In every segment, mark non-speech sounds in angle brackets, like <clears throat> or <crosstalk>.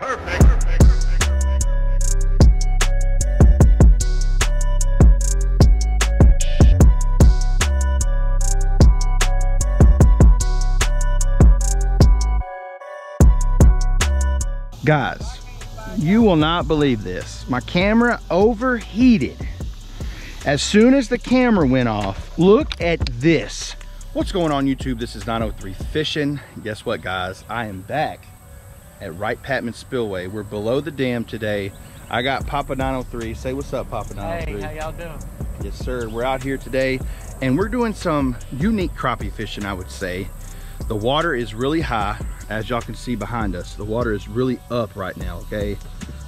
Perfect. Guys, you will not believe this. My camera overheated. As soon as the camera went off, look at this. What's going on YouTube? This is 903 Fishing. Guess what guys? I am back at Wright Patman Spillway. We're below the dam today. I got Papa 903. Say what's up, Papa 903. Hey, how y'all doing? Yes, sir. We're out here today and we're doing some unique crappie fishing, I would say. The water is really high, as y'all can see behind us. The water is really up right now, okay?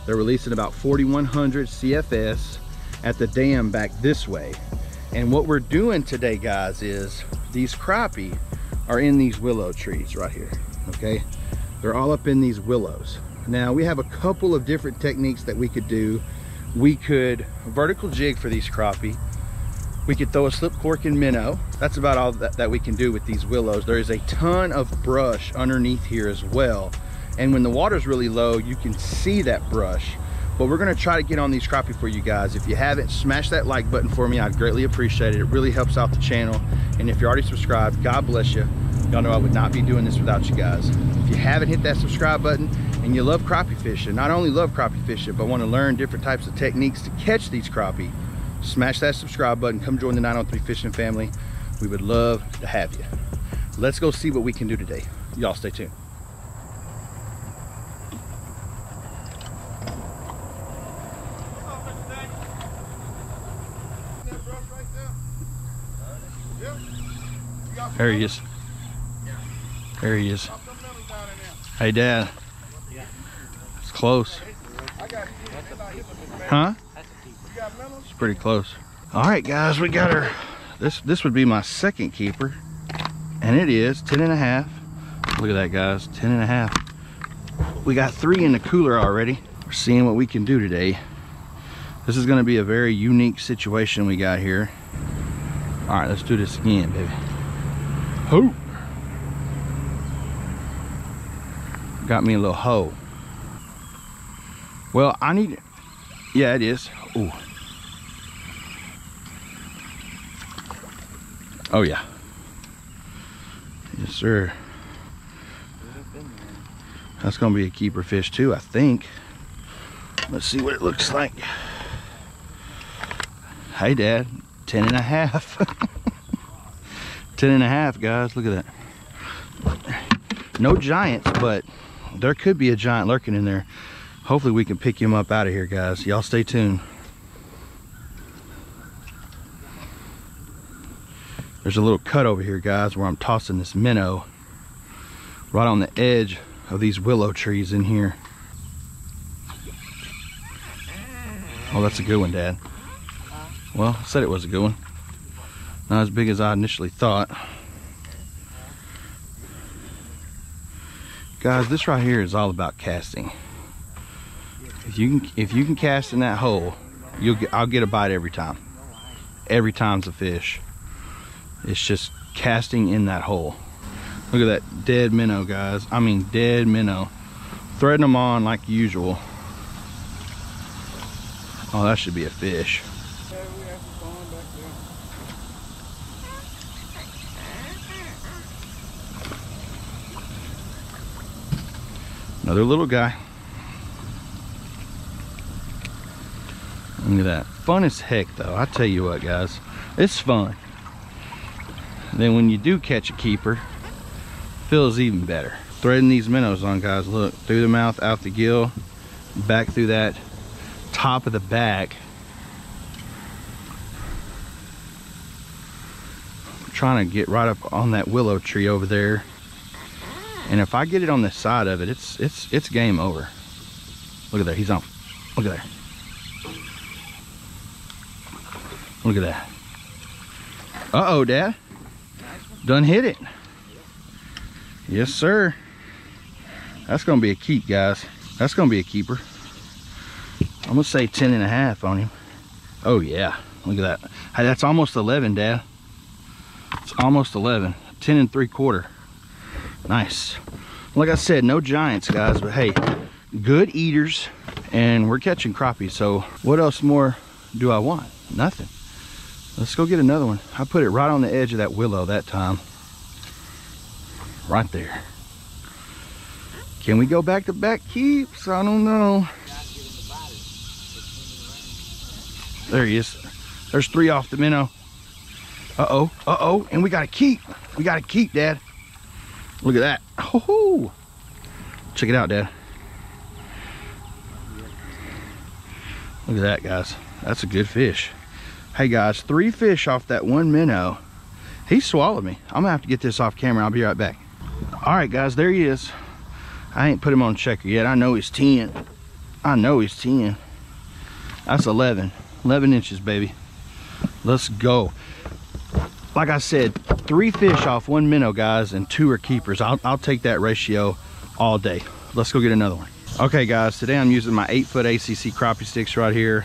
They're releasing about 4,100 CFS at the dam back this way. And what we're doing today, guys, is these crappie are in these willow trees right here, okay? They're all up in these willows. Now, we have a couple of different techniques that we could do. We could vertical jig for these crappie. We could throw a slip cork and minnow. That's about all that, that we can do with these willows. There is a ton of brush underneath here as well. And when the water's really low, you can see that brush. But we're gonna try to get on these crappie for you guys. If you haven't, smash that like button for me. I'd greatly appreciate it. It really helps out the channel. And if you're already subscribed, God bless you. Y'all know I would not be doing this without you guys. Haven't hit that subscribe button and you love crappie fishing, not only love crappie fishing, but want to learn different types of techniques to catch these crappie, smash that subscribe button. Come join the 903 Fishing family. We would love to have you. Let's go see what we can do today. Y'all stay tuned. There he is. There he is. Hey, Dad. It's close. Huh? It's pretty close. All right, guys, we got her. This this would be my second keeper, and it is 10 and a half. Look at that, guys, 10 and a half. We got three in the cooler already. We're seeing what we can do today. This is gonna be a very unique situation we got here. All right, let's do this again, baby. Ho! Got me a little hoe. Well, I need, yeah, it is. Ooh. Oh yeah. Yes, sir. That's gonna be a keeper fish too, I think. Let's see what it looks like. Hey, Dad. Ten and a half. <laughs> Ten and a half, guys. Look at that. No giants, but there could be a giant lurking in there. Hopefully we can pick him up out of here, guys. Y'all stay tuned. There's a little cut over here, guys, where I'm tossing this minnow right on the edge of these willow trees in here. Oh, that's a good one, Dad. Well, I said it was a good one. Not as big as I initially thought. Guys, this right here is all about casting. If you can, if you can cast in that hole, you'll get. I'll get a bite every time. Every time's a fish. It's just casting in that hole. Look at that dead minnow, guys. I mean, dead minnow. Threading them on like usual. Oh, that should be a fish. Another little guy. Look at that. Fun as heck though. I tell you what guys. It's fun. Then when you do catch a keeper, feels even better. Threading these minnows on guys. Look, through the mouth, out the gill, back through that top of the back. I'm trying to get right up on that willow tree over there and if I get it on the side of it, it's it's it's game over. Look at that, he's on. Look at that. Look at that. Uh-oh, Dad. Done hit it. Yes, sir. That's gonna be a keep, guys. That's gonna be a keeper. I'm gonna say 10 and a half on him. Oh yeah, look at that. Hey, that's almost 11, Dad. It's almost 11. 10 and three quarter. Nice. Like I said, no giants, guys, but hey, good eaters and we're catching crappie. So what else more do I want? Nothing. Let's go get another one. I put it right on the edge of that willow that time. Right there. Can we go back to back keeps? I don't know. There he is. There's three off the minnow. Uh-oh, uh-oh, and we got to keep. We got to keep, Dad. Look at that. Oh, check it out, Dad. Look at that, guys. That's a good fish. Hey, guys, three fish off that one minnow. He swallowed me. I'm gonna have to get this off camera. I'll be right back. All right, guys, there he is. I ain't put him on checker yet. I know he's 10. I know he's 10. That's 11. 11 inches, baby. Let's go. Like I said, three fish off one minnow, guys, and two are keepers. I'll, I'll take that ratio all day. Let's go get another one. Okay, guys, today I'm using my 8-foot ACC Crappie Stix right here.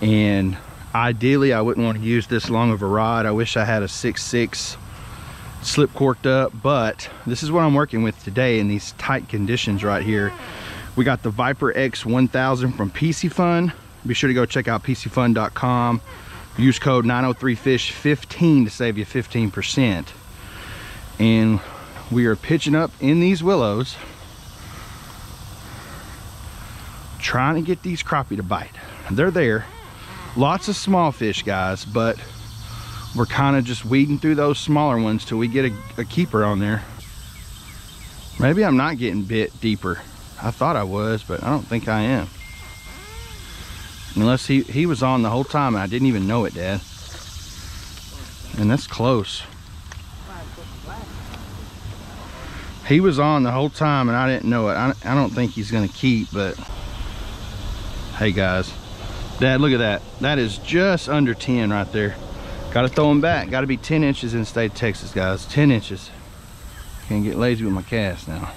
And ideally, I wouldn't want to use this long of a rod. I wish I had a 6-6 slip corked up, but this is what I'm working with today in these tight conditions right here. We got the Viper X1000 from Piscifun. Be sure to go check out piscifun.com. Use code 903FISH15 to save you 15%. And we are pitching up in these willows, trying to get these crappie to bite. They're there. Lots of small fish, guys, but we're kind of just weeding through those smaller ones till we get a, a keeper on there. Maybe I'm not getting bit deeper. I thought I was, but I don't think I am. Unless he, he was on the whole time and I didn't even know it, Dad. And that's close. He was on the whole time and I didn't know it. I, I don't think he's gonna keep, but hey guys. Dad, look at that. That is just under 10 right there. Gotta throw him back. Gotta be 10 inches in the state of Texas, guys. 10 inches. Can't get lazy with my cast now.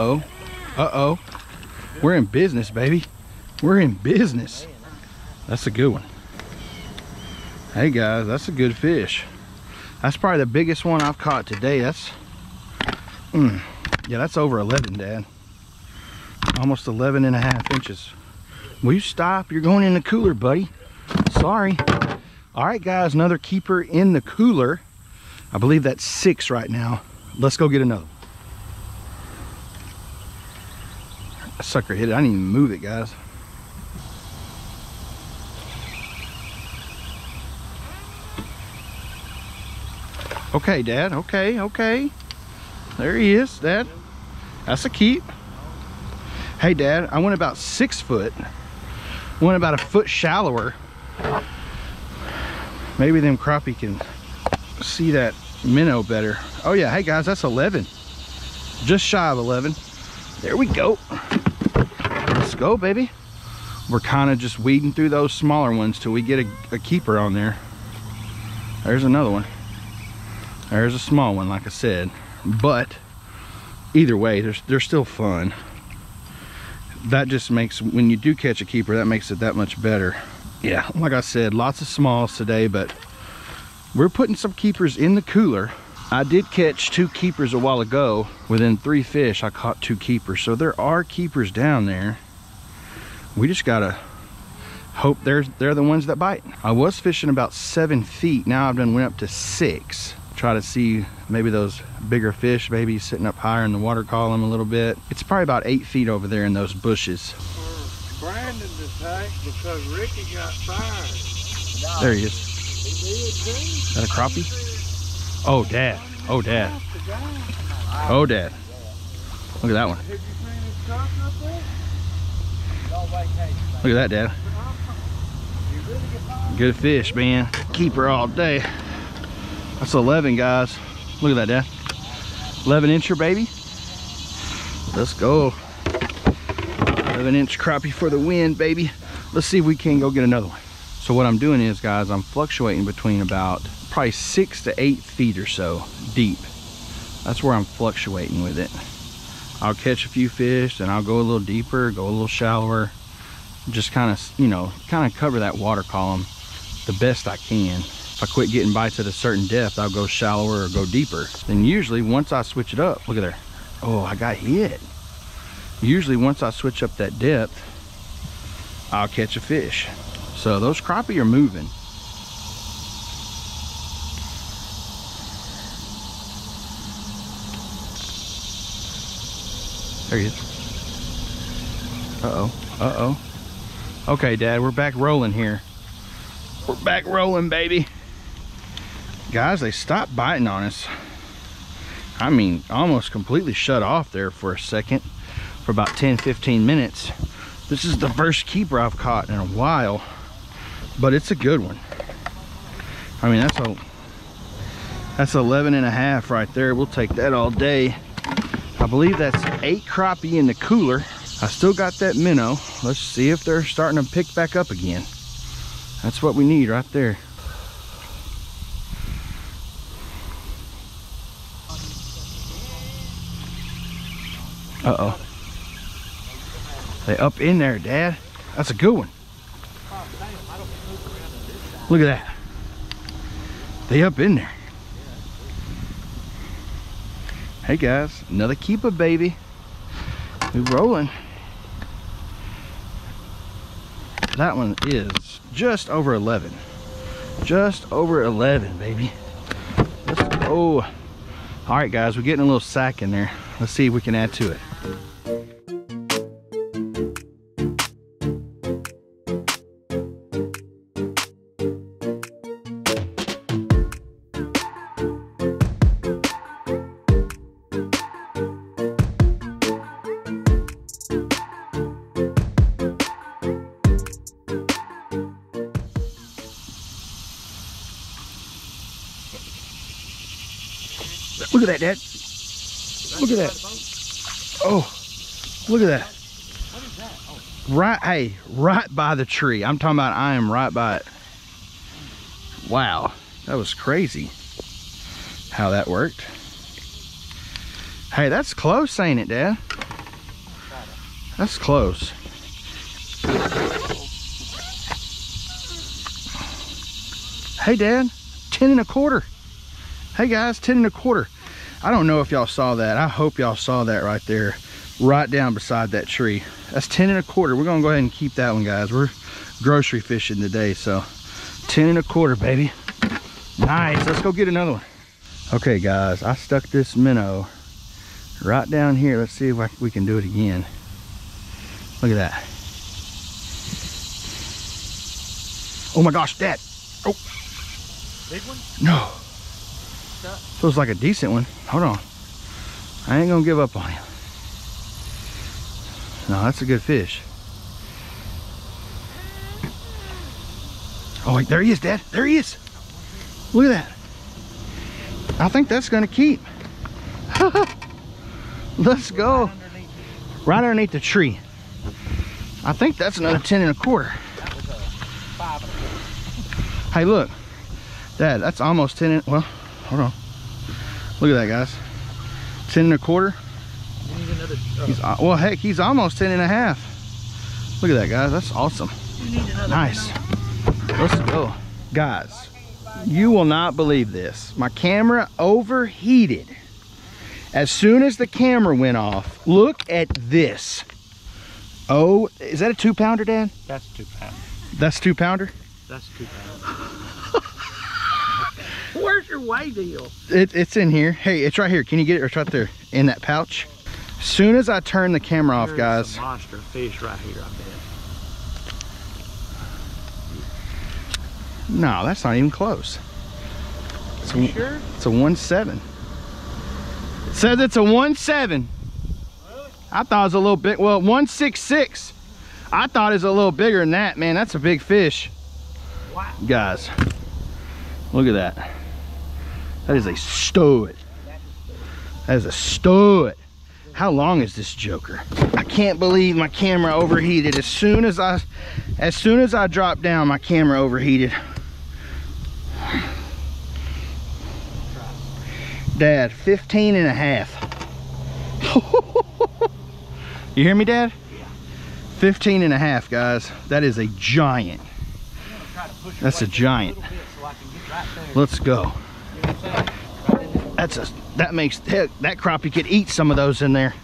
Uh-oh. Uh-oh. We're in business, baby. We're in business. That's a good one. Hey, guys, that's a good fish. That's probably the biggest one I've caught today. That's, mm, yeah, that's over 11, Dad. Almost 11 and a half inches. Will you stop? You're going in the cooler, buddy. Sorry. All right, guys, another keeper in the cooler. I believe that's six right now. Let's go get another. That sucker hit it. I didn't even move it, guys. Okay, Dad. Okay, okay. There he is, Dad. That's a keep. Hey, Dad, I went about six foot. Went about a foot shallower. Maybe them crappie can see that minnow better. Oh, yeah. Hey, guys, that's 11. Just shy of 11. There we go. Go, baby. We're kind of just weeding through those smaller ones till we get a, a keeper on there. There's another one. There's a small one, like I said. But either way, they're, they're still fun. That just makes, when you do catch a keeper, that makes it that much better. Yeah, like I said, lots of smalls today, but we're putting some keepers in the cooler. I did catch two keepers a while ago. Within three fish, I caught two keepers. So there are keepers down there. We just gotta hope they're, they're the ones that bite. I was fishing about seven feet. Now I've done went up to six try to see maybe those bigger fish maybe sitting up higher in the water column a little bit. It's probably about eight feet over there in those bushes. Brandon to take because Ricky got fired. There he is. Too. That a crappie? Oh, dad. Oh, dad. Oh, dad. Look at that one. Have you seen his truck up there? Look at that, dad. Good fish, man. Keeper all day. That's 11, guys. Look at that, Dad. 11 incher, baby. Let's go. 11 inch crappie for the win, baby. Let's see if we can go get another one. So what I'm doing is, guys, I'm fluctuating between about probably six to eight feet or so deep. That's where I'm fluctuating with it. I'll catch a few fish, then I'll go a little deeper, go a little shallower, just kind of, you know, kind of cover that water column the best I can. If I quit getting bites at a certain depth, I'll go shallower or go deeper. Then usually once I switch it up, look at there. Oh, I got hit. Usually once I switch up that depth, I'll catch a fish. So those crappie are moving. There he is. Uh-oh, uh-oh. Okay, Dad, we're back rolling here. We're back rolling, baby. Guys, they stopped biting on us. I mean, almost completely shut off there for a second, for about 10, 15 minutes. This is the first keeper I've caught in a while, but it's a good one. I mean, that's a, that's 11 and a half right there. We'll take that all day. I believe that's eight crappie in the cooler. I still got that minnow. Let's see if they're starting to pick back up again. That's what we need right there. Uh-oh. They up in there, Dad. That's a good one. Look at that. They up in there. Hey guys, another keeper baby. We're rolling. That one is just over 11. Just over 11, baby. Let's go. All right, guys, we're getting a little sack in there. Let's see if we can add to it. Look at that, Dad. Look at that. Oh, look at that. Right, hey, right by the tree. I'm talking about I am right by it. Wow, that was crazy how that worked. Hey, that's close, ain't it, Dad? That's close. Hey, Dad, 10 and a quarter. Hey guys, 10 and a quarter. I don't know if y'all saw that. I hope y'all saw that right there, right down beside that tree. That's 10 and a quarter. We're gonna go ahead and keep that one, guys. We're grocery fishing today, so 10 and a quarter, baby. Nice, let's go get another one. Okay, guys, I stuck this minnow right down here. Let's see if I, we can do it again. Look at that. Oh my gosh, Dad. Oh, Big one? no. Feels like a decent one. Hold on. I ain't gonna give up on him. No, that's a good fish. Oh, wait, there he is, Dad. There he is. Look at that. I think that's gonna keep. <laughs> Let's go. Right underneath the tree. I think that's another 10 and a quarter. Hey, look. Dad, that's almost 10 and, well, hold on. Look at that, guys. 10 and a quarter. Another. Uh, He's, uh, well, heck, he's almost 10 and a half. Look at that, guys. That's awesome. Nice. Let's go. Guys, you will not believe this. My camera overheated. As soon as the camera went off, look at this. Oh, is that a two pounder, Dad? That's two pounds. That's two pounder? That's two pounds. Where's your weigh deal? It, it's in here. Hey, it's right here. Can you get it? It's right there in that pouch. As soon as I turn the camera off, guys. monster fish right here, I bet. No, that's not even close. It's You a, sure? it's a one seven. It says it's a one seven. I thought it was a little bit. Well, one six six. I thought it was a little bigger than that. Man, that's a big fish, Wow. guys. Look at that. That is a stud. That is a stud. How long is this joker? I can't believe my camera overheated. As soon as I, as soon as I dropped down, my camera overheated. Dad, 15 and a half. <laughs> you hear me, Dad? 15 and a half, guys. That is a giant. That's a giant. Let's go. That's a that makes heck, that crappie could eat some of those in there.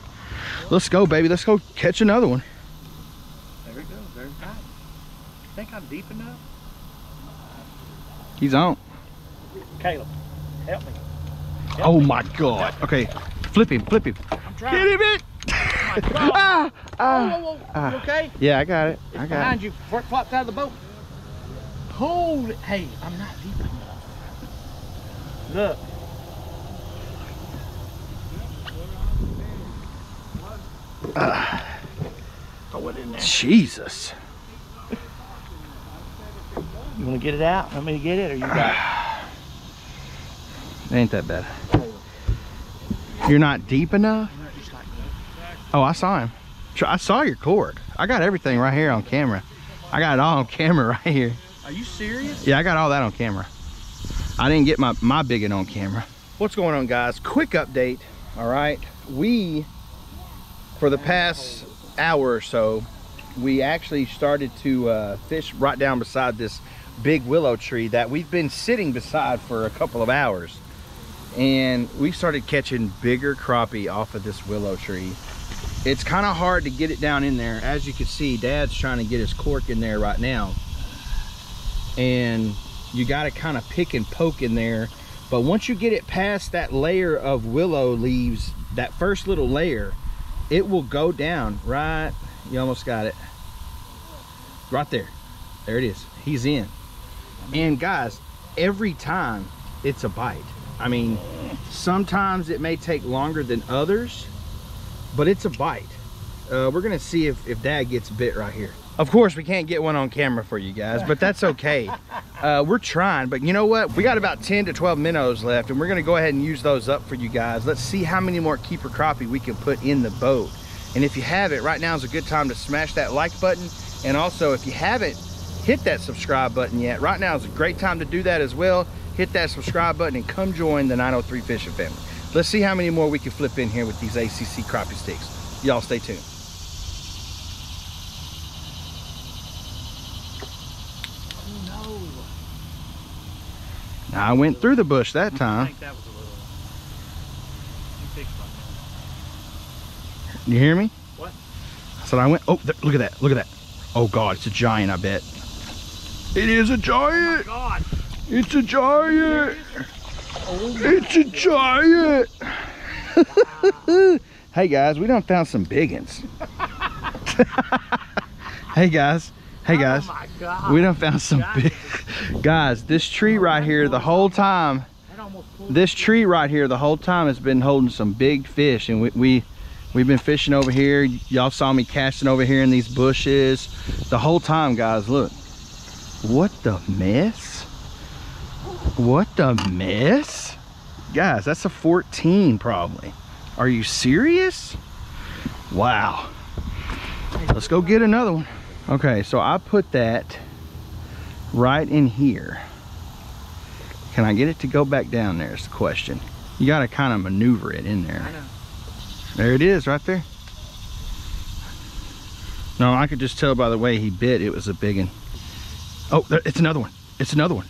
Let's go, baby. Let's go catch another one. There we goes. There's that. Think I'm deep enough? He's on. Caleb, help me. Oh my god. Okay. Flip him, flip him. I'm trying. Get him it. Oh my God. <laughs> ah, ah. whoa, whoa, whoa. ah. Okay? Yeah, I got it. It's I got behind it. you before it flops out of the boat. Hold it. Hey, I'm not deep enough. Look. Throw it in there. Jesus. You want to get it out? Want me to get it or you got it? Ain't that bad. You're not deep enough? it? Just like Oh, I saw him. I saw your cord. I got everything right here on camera. I got it all on camera right here. Are you serious? Yeah, I got all that on camera. I didn't get my, my biggin on camera. What's going on, guys? Quick update, all right? We, for the past hour or so, we actually started to uh, fish right down beside this big willow tree that we've been sitting beside for a couple of hours. And we started catching bigger crappie off of this willow tree. It's kind of hard to get it down in there. As you can see, Dad's trying to get his cork in there right now and you got to kind of pick and poke in there. But once you get it past that layer of willow leaves that first little layer it will go down right you almost got it. Right there. There it is. He's in. And guys every time it's a bite. I mean sometimes it may take longer than others but it's a bite. Uh, we're gonna see if, if dad gets bit right here of course we can't get one on camera for you guys but that's okay. Uh, we're trying but you know what? We got about 10 to 12 minnows left and we're gonna go ahead and use those up for you guys. Let's see how many more keeper crappie we can put in the boat. And if you have it right now is a good time to smash that like button. And also if you haven't hit that subscribe button yet right now is a great time to do that as well. Hit that subscribe button and come join the 903 fishing family. Let's see how many more we can flip in here with these acc crappie stix. Y'all stay tuned Oh no. now i went through the bush that time that little. You you hear me What? I said I went. Oh, there, look at that! Look at that! Oh God, it's a giant. I bet. It is a Oh giant. God. It's a giant. It's a giant. <laughs> hey guys, we done found some big ones. <laughs> hey guys. Hey guys. Oh. We done found some big <laughs> guys. This tree right here, the whole time, That almost pulled this tree right here, the whole time has been holding some big fish, and we, we we've been fishing over here. Y'all saw me casting over here in these bushes the whole time, guys. Look, what the mess? What the mess, guys? That's a 14 probably. Are you serious? Wow. Let's go get another one. Okay, so I put that right in here. Can I get it to go back down there is the question. You gotta kind of maneuver it in there. I know. There it is right there. No, I could just tell by the way he bit it was a big one. Oh, there, it's another one. It's another one.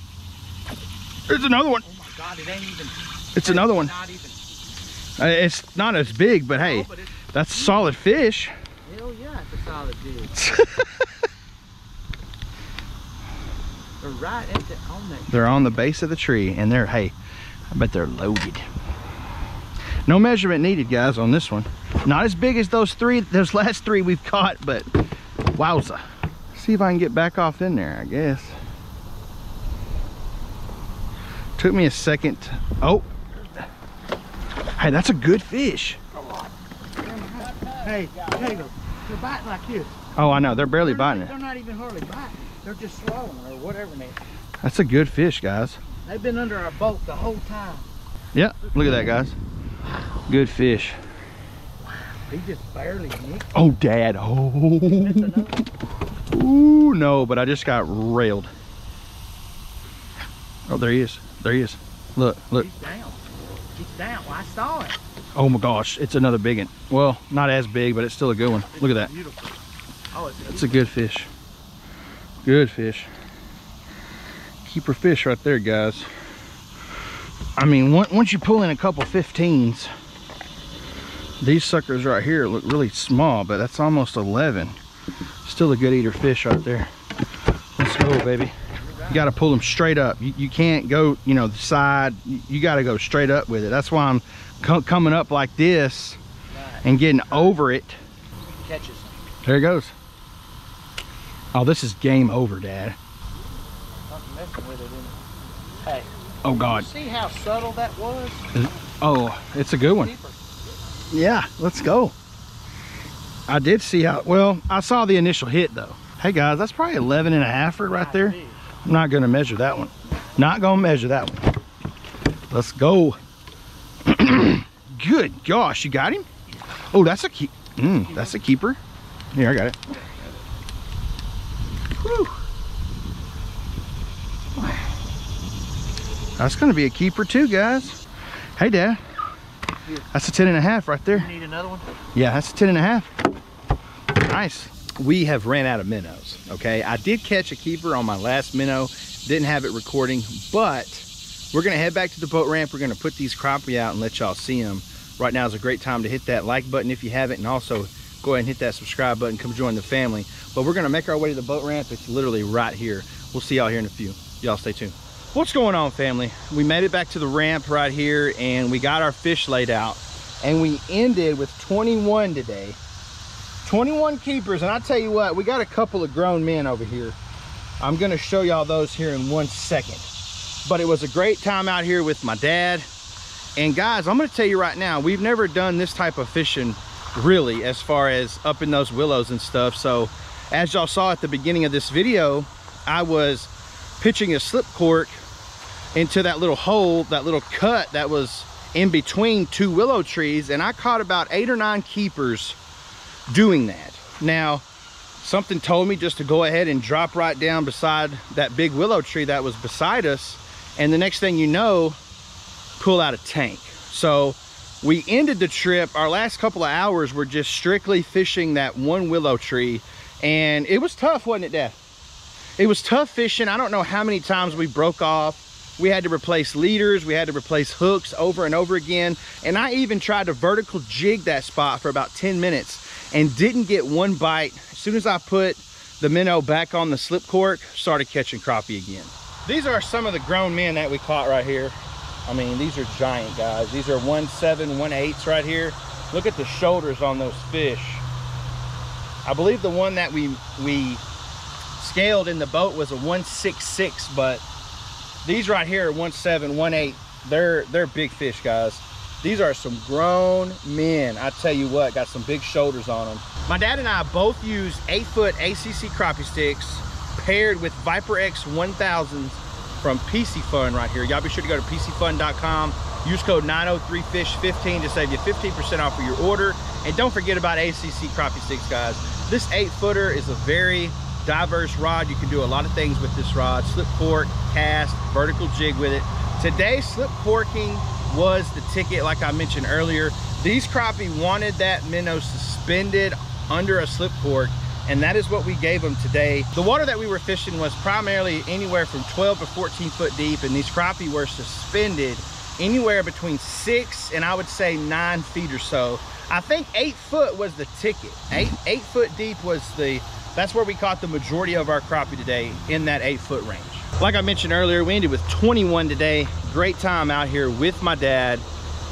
It's another one. Oh my God, it ain't even. It's another one. Not even. Uh, It's not as big, but hey, Oh, but that's solid fish. Hell yeah, it's a solid dig. <laughs> They're right at the, on that. They're on the base of the tree and they're, hey, I bet they're loaded. No measurement needed, guys, on this one. Not as big as those three, those last three we've caught, but wowza. See if I can get back off in there, I guess. Took me a second. Oh. Hey, that's a good fish. Hey, Caleb, they're biting like this. Oh, I know. They're barely They're biting not, it. They're not even hardly biting. They're just swallowing or whatever. They, That's a good fish, guys. they've been under our boat the whole time. Yeah, look at that, guys. Good fish. Wow. He just barely nicked. Oh, Dad. Oh. Ooh, no, but I just got railed. Oh, there he is. There he is. Look, look. He's down. He's down. I saw it. Oh my gosh, it's another big one. Well, not as big, but it's still a good one. Look at that. Beautiful. Oh, it's That's a good fish. Good fish. Keeper fish right there, guys. I mean, once you pull in a couple 15s, these suckers right here look really small, but that's almost 11. Still a good eater fish right there. Let's go, baby. You got to pull them straight up. You, you can't go, you know, the side. You, you got to go straight up with it. That's why I'm co coming up like this and getting over it. catches. There it goes. Oh, this is game over, Dad. I'm messing with it. Hey, Oh, God. see how subtle that was? Oh, it's a good one. Yeah, let's go. I did see how, well, I saw the initial hit, though. Hey, guys, that's probably 11 and a half right there. I'm not going to measure that one. Not going to measure that one. Let's go. <clears throat> Good gosh, you got him? Oh, that's a keep. Mm, that's a keeper. Here, I got it. Whew. That's going to be a keeper too, guys. Hey, Dad. That's a 10 and a half right there. You need another one? Yeah, that's a 10 and a half. Nice. We have ran out of minnows, okay? I did catch a keeper on my last minnow. Didn't have it recording, but we're gonna head back to the boat ramp. We're gonna put these crappie out and let y'all see them. Right now is a great time to hit that like button if you haven't, and also go ahead and hit that subscribe button. Come join the family. But we're gonna make our way to the boat ramp. It's literally right here. We'll see y'all here in a few. Y'all stay tuned. What's going on, family? We made it back to the ramp right here, and we got our fish laid out. And we ended with 21 today. 21 keepers, and I tell you what, we got a couple of grown men over here. I'm gonna show y'all those here in one second. But it was a great time out here with my dad. And guys, I'm gonna tell you right now, we've never done this type of fishing really as far as up in those willows and stuff. So as y'all saw at the beginning of this video, I was pitching a slip cork into that little hole, that little cut that was in between two willow trees. And I caught about eight or nine keepers doing that. Now, something told me just to go ahead and drop right down beside that big willow tree that was beside us. And the next thing you know, pull out a tank. So we ended the trip, our last couple of hours were just strictly fishing that one willow tree. And it was tough, wasn't it, Dad? It was tough fishing. I don't know how many times we broke off. We had to replace leaders. We had to replace hooks over and over again. And I even tried to vertical jig that spot for about 10 minutes and didn't get one bite. As soon as I put the minnow back on the slip cork, started catching crappie again. These are some of the grown men that we caught right here. I mean, these are giant guys. These are one seven, one eights right here. Look at the shoulders on those fish. I believe the one that we we scaled in the boat was a 166, but these right here are 17, 18. They're they're big fish, guys. These are some grown men. I tell you what, got some big shoulders on them. My dad and I both use eight foot ACC Crappie Stix paired with Viper X 1000s from Piscifun right here. Y'all be sure to go to piscifun.com. Use code 903FISH15 to save you 15% off of your order. And don't forget about ACC Crappie Stix, guys. This eight footer is a very diverse rod. You can do a lot of things with this rod. Slip cork, cast, vertical jig with it. Today, slip corking was the ticket, like I mentioned earlier. These crappie wanted that minnow suspended under a slip cork, and that is what we gave them today. The water that we were fishing was primarily anywhere from 12 to 14 foot deep, and these crappie were suspended anywhere between six and I would say nine feet or so. I think eight foot was the ticket. Eight, eight foot deep was the, that's where we caught the majority of our crappie today in that eight foot range. Like I mentioned earlier, we ended with 21 today. Great time out here with my dad.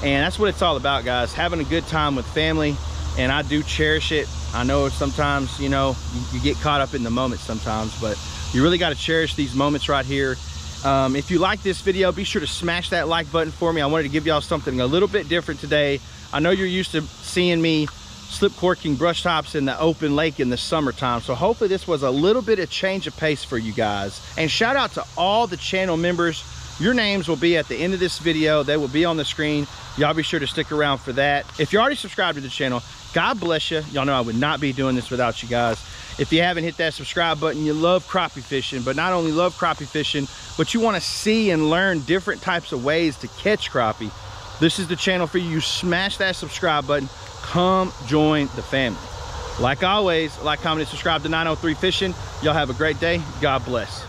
And that's what it's all about, guys. Having a good time with family. And I do cherish it. I know sometimes, you know, you, get caught up in the moment sometimes, but you really got to cherish these moments right here. Um, if you like this video, be sure to smash that like button for me. I wanted to give y'all something a little bit different today. I know you're used to seeing me slip corking brush tops in the open lake in the summertime. So hopefully this was a little bit of change of pace for you guys. And shout out to all the channel members. Your names will be at the end of this video. They will be on the screen. Y'all be sure to stick around for that. If you're already subscribed to the channel, God bless you. Y'all know I would not be doing this without you guys. If you haven't hit that subscribe button, you love crappie fishing, but not only love crappie fishing, but you want to see and learn different types of ways to catch crappie, this is the channel for you. you Smash that subscribe button. Come join the family. Like always, like, comment, and subscribe to 903 Fishing. Y'all have a great day. God bless.